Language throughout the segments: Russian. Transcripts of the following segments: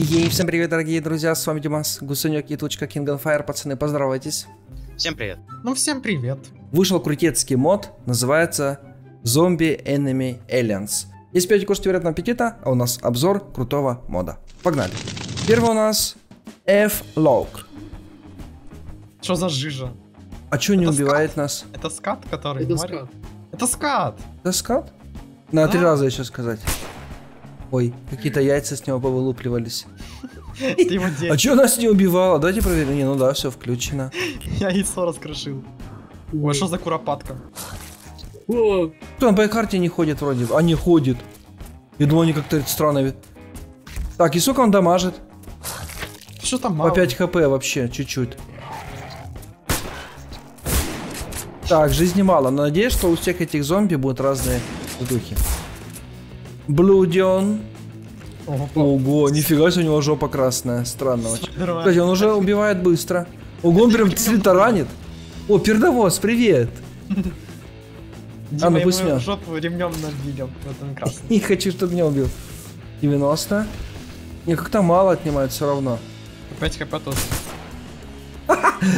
Ей, всем привет, дорогие друзья, с вами Димас, Гусенек и точка King on Fire, пацаны, поздоровайтесь. Всем привет. Ну, всем привет. Вышел крутецкий мод, называется Zombie Enemy Aliens. Есть 5 курс вероятного аппетита, а у нас обзор крутого мода. Погнали. Первый у нас F-Log. Что за жижа? А чё не Это убивает нас? Это скат, который... Это скат. Это скат. Это скат? На три Да. раза еще сказать. Ой, какие-то яйца с него повылупливались. А чё нас не убивало? Давайте проверим. Не, ну да, все включено. Я яйцо раскрошил. Ой, что за куропатка? Кто, он по карте не ходит вроде бы. А не ходит. Я думал, они как-то странно вид. Так, и сколько он дамажит? Что там По мало? 5 хп вообще, чуть-чуть. Так, жизни мало, но надеюсь, что у всех этих зомби будут разные духи. Блудион. Ого, нифига себе, у него жопа красная. Странно очень. Кстати, он уже убивает быстро. Ого, он прям слито ранит. О, пердовоз, привет. Дима, А, ну пусть меня. жопу ремнем набили, вот. Не хочу, чтобы меня убил. 90. Не, как-то мало отнимают все равно. 5 хп тоже.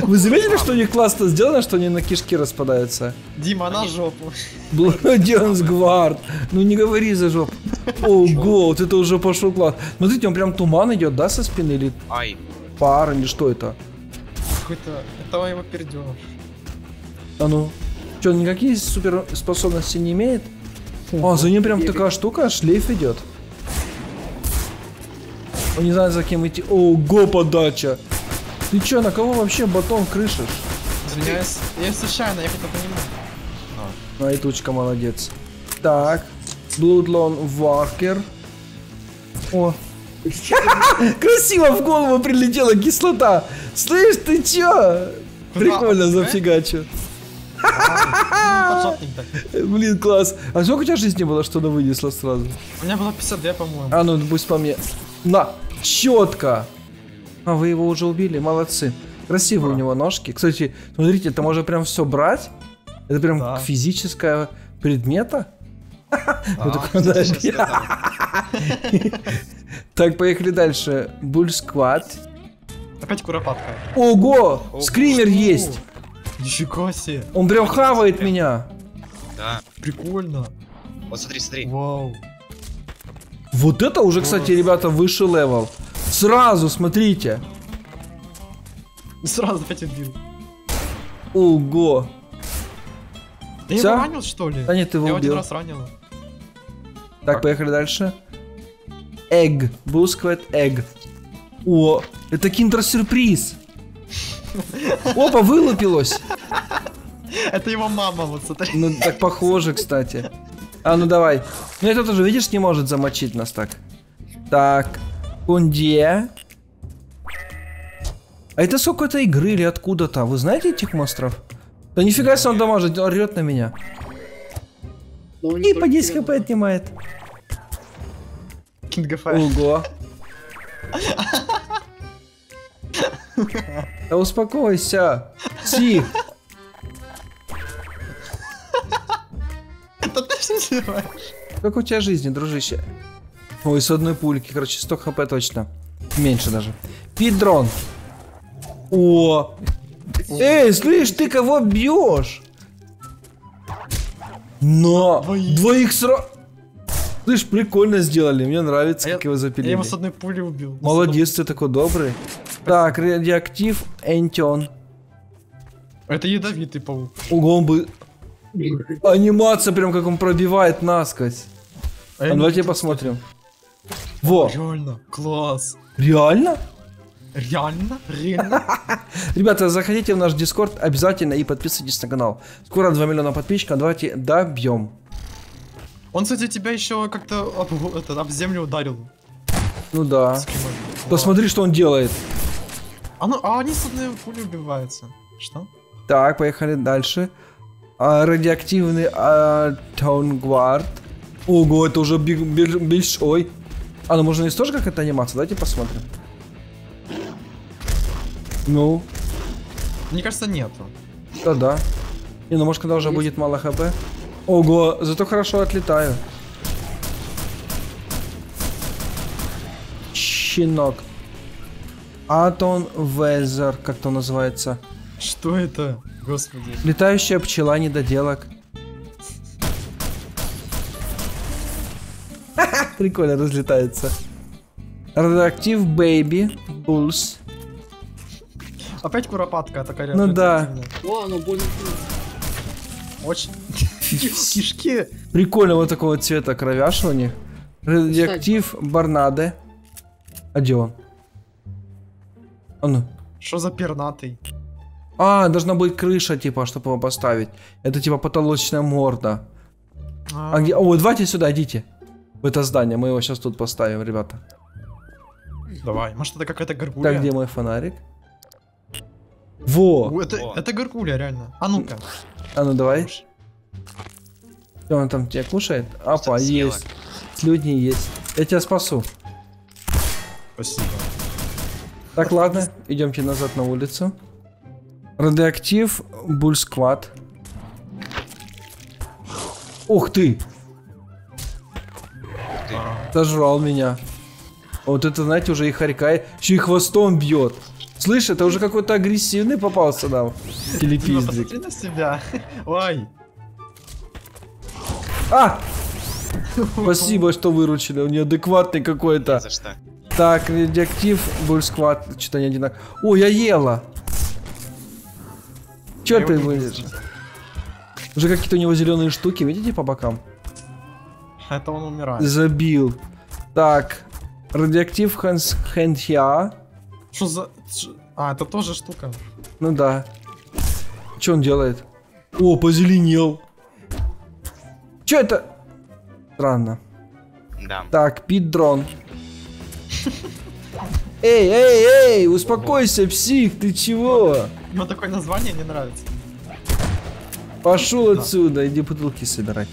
Вы заметили, что у них классно сделано, что они на кишки распадаются? Дима, на жопу. Блудианс Гвард. Ну не говори за жопу. Ого, вот это уже пошел класс. Смотрите, он прям туман идет, да, со спины или Ай, пар, или что это? Какой-то... Это его пердеж. А ну. Что, никакие суперспособности не имеет? А, за ним прям такая штука, шлейф идет. Он не знает, за кем идти. Ого, подача. Ты чё, на кого вообще батон крышишь? Извиняюсь. Я случайно, я хоть понимаю. Ну, и тучка молодец. Так. Блудлон Варкер. О. Красиво в голову прилетела кислота. Слышь, ты чё? Прикольно зафигачил. Поджопник так. Блин, класс. А сколько у тебя жизни было, что она вынесла сразу? У меня было 52, по-моему. А ну, пусть по мне. На, четко. А, вы его уже убили, молодцы. Красивые у него ножки. Кстати, смотрите, это можно прям все брать. Это прям Да. физическое предмета. А, да, Так, поехали дальше. Буль сквад. Опять куропатка. Ого! Скример есть! Нифига себе. Он прям хавает меня. Да. Прикольно. Вот смотри, смотри. Вау. Вот это уже, кстати, ребята, высший level. Сразу, смотрите. Сразу опять убил. Ого. Ты Всё? его ранил, что ли? Да нет, ты его Я один убил. раз ранил. Так, поехали дальше. Egg. Бусквет Egg. О, это киндер-сюрприз. Опа, вылупилось. Это его мама, вот смотри. Ну, так похоже, кстати. А, ну давай. Ну, это тоже, видишь, не может замочить нас так. Так. Кунде. А это с какой-то игры или откуда-то? Вы знаете этих монстров? Да нифига себе он дамажит, он орет на меня. он И по 10 только- хп отнимает. Ого. Да успокойся. Тих. Это ты все? Как у тебя жизни, дружище? Ой, с одной пульки, короче, 100 хп точно. Меньше даже. Пидрон. О! Эй, слышь, ты кого бьешь? Но! Двоих. Двоих сразу... Слышь, прикольно сделали, мне нравится, А как я- его Я запилили. его с одной пули убил. Молодец, ты такой добрый. Так, радиоактив, Энтион. Это ядовитый паук. Ого, он бы... Анимация прям как он пробивает насквозь. А А я не давайте посмотрим. Во. Реально, класс. реально? Реально? Реально? Ребята, заходите в наш дискорд обязательно и подписывайтесь на канал. Скоро 2 миллиона подписчиков, давайте добьем. Он, кстати, тебя еще как-то об, это, об землю ударил. Ну да. Посмотри, что он делает. А, ну, а они с одной пули убиваются. Что? Так, поехали дальше. А, радиоактивный а, Таунгвард. Ого, это уже биг- биг- большой. А, ну можно здесь тоже какая-то анимация, давайте посмотрим. Ну, Мне кажется, нету. да да. Не, ну может когда уже будет мало хп. Ого, зато хорошо отлетаю. щенок. Атон Везер, как то называется. Что это? Господи. Летающая пчела недоделок. Прикольно разлетается. Радиоактив Бэйби Булс. Опять куропатка такая. Ну да. О, оно больно. Очень. Кишки. Прикольно вот такого цвета них. Радиоактив Барнаде. А где он? А ну. Что за пернатый? А, должна быть крыша, типа, чтобы его поставить. Это типа потолочная морда. А где? О, давайте сюда, идите. Это здание. Мы его сейчас тут поставим, ребята. Давай. Может это какая-то горгулья? Так, где мой фонарик? Во! О, это, О. это горгулья, реально. А ну-ка. А ну давай. Что он там тебя кушает? Апа, есть. Слюдни есть. Я тебя спасу. Спасибо. Так, ладно, идемте назад на улицу. Радиоактив Бульсквад. Ух ты! Сожрал меня. Вот это, знаете, уже и хорькай, еще и хвостом бьет. Слышь, это уже какой-то агрессивный попался нам. Дима, Телепиздрик. посмотри на себя. Ой. А! Спасибо, что выручили. Он неадекватный какой-то. За что? Так, радиоактив, бульсквад, что-то не одинаково. О, я ела! Че ты вижу. Уже какие-то у него зеленые штуки, видите по бокам? Это он умирает. Забил. Так, радиоактив хэнс хэнхя. Что за... А, это тоже штука. Ну да. Что он делает? О, позеленел. Че это? Странно. Да. Так, пит-дрон. Эй, эй, эй, успокойся, псих, ты чего? Ему такое название не нравится. Пошел отсюда, иди бутылки собирать.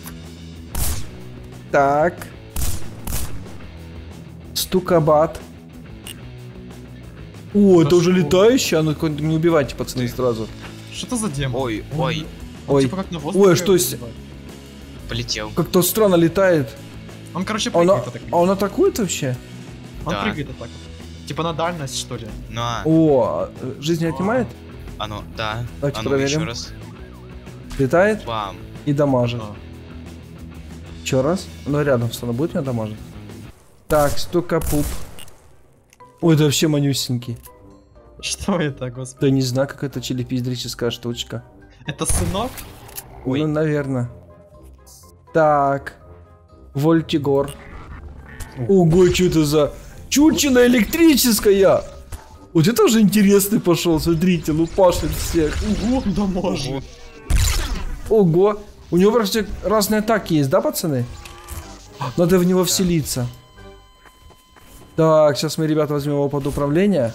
Так. Стукабат. О, это уже летающий? А ну не убивайте, пацаны, сразу. Что это за демон? Ой, ой, Он Ой. типа как на воздухе Ой, что с- полетел. Как-то странно летает. Он, короче, А Он, прыгает так. а он атакует вообще? Он Да. прыгает вот так вот. Типа на дальность, что ли? Ну а, О, а, жизнь не отнимает? оно, да. Давайте Оно проверим. еще раз. Летает Бам. и дамажит. А. Еще раз. Ну рядом встану, будет меня дамажить? Так, стукапуп. Ой, это вообще манюсенький. Что это, господи? Да не знаю, как это челепиздрическая штучка. Это сынок? Ой. Ну, наверное. Так. Вольтигор. Ого, что это за... Чучина электрическая! Вот это уже интересный пошел, смотрите, лупашит всех. Ого, да может. Ого! У него просто разные атаки есть, да, пацаны? Надо в него вселиться. Так, сейчас мы, ребята, возьмем его под управление.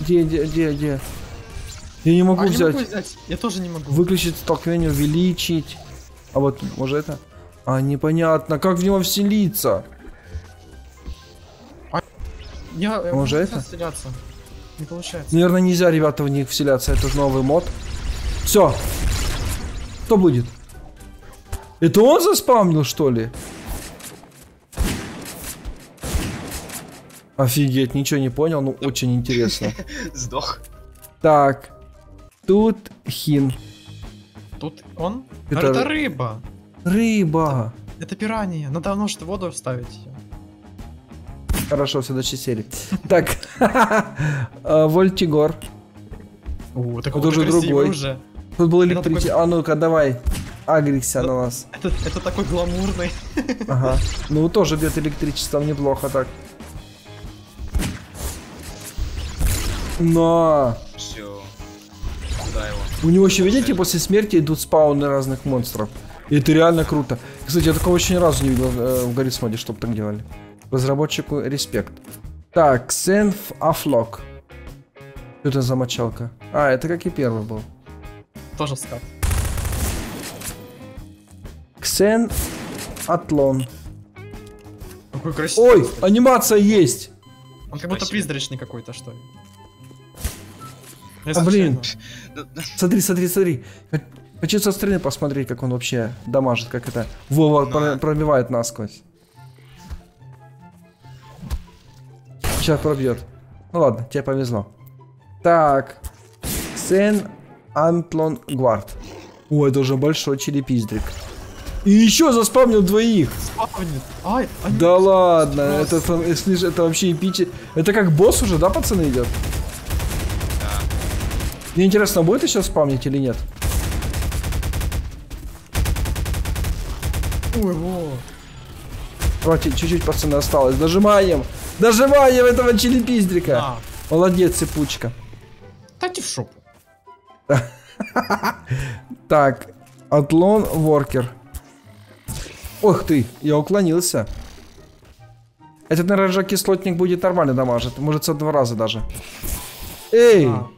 Где, где, где, где? Я не могу А, не взять. могу взять. Я тоже не могу. Выключить столкновение, увеличить. А вот, может это? А, непонятно, как в него вселиться? Я, я Может, могу это? стреляться. Не получается. Наверное, нельзя, ребята, в них вселяться, это же новый мод. Все. Что будет? Это он заспавнил, что ли? Офигеть, ничего не понял, ну очень интересно. Сдох. Так. Тут хин. Тут он? Это- Это, это рыба. Рыба. Это пиранья. Надо может в воду вставить. Хорошо, в следующей серии. Так. А, Вольтигор. О, так Это уже другой. уже. Тут был Это электричество. А ну-ка, давай. Агрикся на нас. Это, это такой гламурный. Ага. Ну, тоже бьет электричеством неплохо так. На. Все. Куда его? У него еще, видите, после смерти идут спауны разных монстров. И это реально круто. Кстати, я такого еще ни разу не видел э, в Гаррисмоде, чтобы так делали. Разработчику респект. Так, Сенф Афлок. Что это за мочалка? А, это как и первый был. Тоже скат. Ксен Атлон. Какой красивый. Ой, анимация есть! Он как будто призрачный какой-то, что ли. Я А, блин. случайно. Смотри, смотри, смотри. Хочу со стороны посмотреть, как он вообще дамажит, как это. Вова Ну, про- пробивает насквозь. Сейчас пробьет. Ну ладно, тебе повезло. Так. Сен Антлон Гвард. Ой, это уже большой черепиздрик. И еще заспавнил двоих. Спавнит. Ай, они... Да ладно, это, же- это вообще эпичи. Это как босс уже, да, пацаны, идет? Да. Мне интересно, будет еще спавнить или нет? Ой, во. Давайте, чуть-чуть, пацаны, осталось. Дожимаем! Дожимаем этого черепиздрика! На. Молодец, цепучка. Так, Атлон Воркер. Ох ты, я уклонился. Этот, наверное, же кислотник будет нормально дамажить. Может, со два раза даже. Эй! А.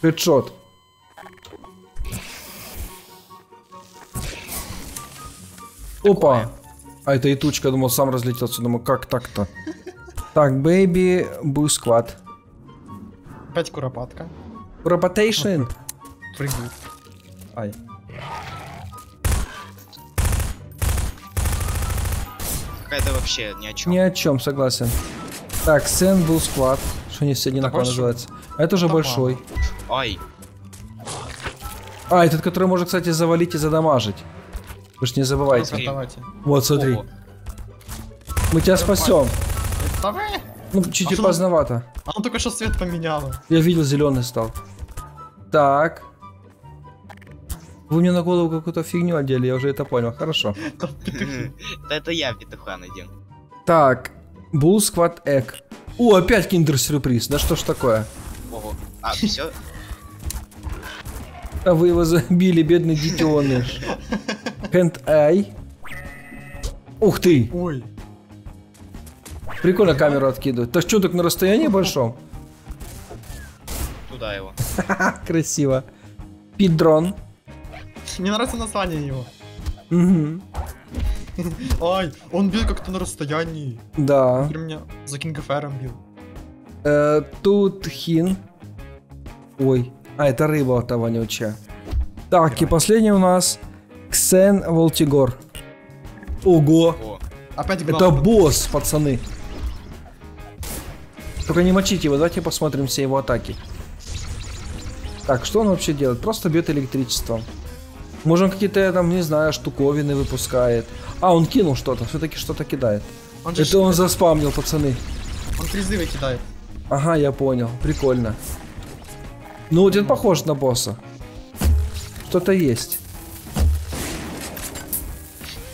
Хедшот. Опа! А это и тучка, думал, сам разлетелся. Думаю, как так-то? Так, бэйби, бусквад. Опять куропатка. Роботейшн. Прыгает. Ай. Какая-то вообще ни о чем. Ни о чем, согласен. Так, Сен был склад. Что они все одинаково большой. называются. А это уже Это большой. Ай, А, этот, который может, кстати, завалить и задамажить. Вы ж не забывайте. Смотри. Давайте. Вот, смотри. Ого. Мы тебя спасем. Давай. Ну, чуть А поздновато. Она только что цвет поменяла. Я видел, зеленый стал. Так. Вы мне на голову какую-то фигню одели, я уже это понял. Хорошо. Да это я петуха надел. Так. Bull Squad Egg. О, опять киндер-сюрприз. Да что ж такое? Ого. А, все? А вы его забили, бедный детеныш. Hand Eye. Ух ты! Ой. Прикольно камеру откидывать. Так что, так на расстоянии большом? Туда его. Красиво. Пидрон. Мне нравится название его. Угу. Ай, он бил как-то на расстоянии. Да. Теперь меня за Кинг Фэром бил. Э, тут хин. Ой. А, это рыба та вонючая. Так, и последний у нас Ксен Волтигор. Ого. О, Опять Это босс, пацаны. Только не мочите его, давайте посмотрим все его атаки. Так, что он вообще делает? Просто бьет электричеством. Может, он какие-то там, не знаю, штуковины выпускает. А, он кинул что-то, все-таки что-то кидает. Он же Это он заспамнил, пацаны. он призывы кидает. Ага, я понял. Прикольно. Ну, он похож на босса. Что-то есть.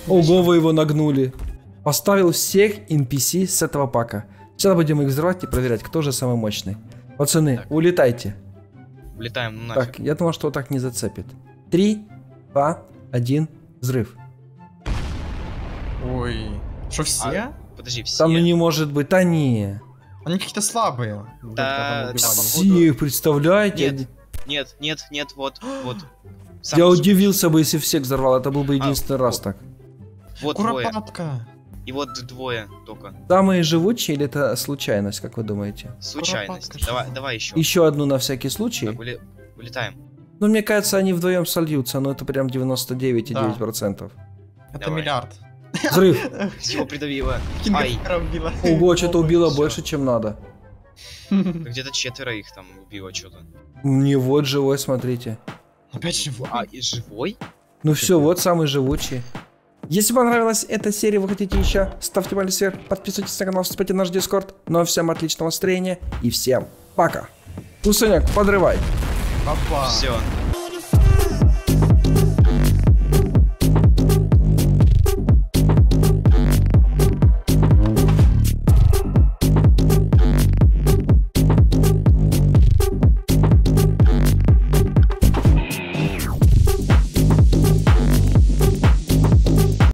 Ого, вы его нагнули. Поставил всех NPC с этого пака. Сейчас будем их взрывать и проверять, кто же самый мощный. Пацаны, Так. улетайте. Улетаем ну нафиг. Так, я думал, что так не зацепит. Три, два, один, взрыв. Ой. Что все? А, Подожди, все. Ну не может быть, да не. Они какие-то слабые. Да, да. Всех, представляете? Нет. Нет, нет, нет, вот, вот. Я Сам- удивился бы, если всех взорвал. Это был бы единственный А, раз о. так. Вот двое. И вот двое только. Самые живучие или это случайность, как вы думаете? Случайность. Куропатка, Давай, давай еще. Еще одну на всякий случай. Так, ули- улетаем. Ну, мне кажется, они вдвоем сольются, но это прям 99,9%. Это Давай. миллиард. Взрыв! Его придавило. Ай. Ого, что-то убило больше, чем надо. Где-то четверо их там убило что-то. Не вот живой, смотрите. Опять живой. А, и живой? Ну все, вот самый живучий. Если понравилась эта серия, вы хотите еще, ставьте палец вверх, подписывайтесь на канал, вступайте в наш дискорд. Ну а всем отличного настроения и всем пока. Кусаняк, подрывай. Папа. Все,